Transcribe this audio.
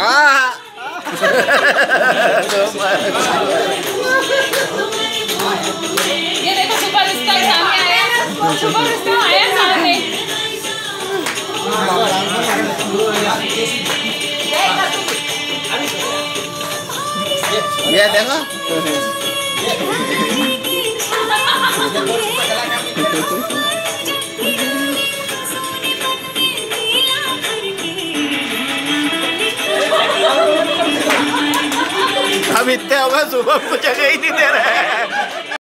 Ah! no अब इतने होगा सुबह जगह ही नहीं दे रहे हैं।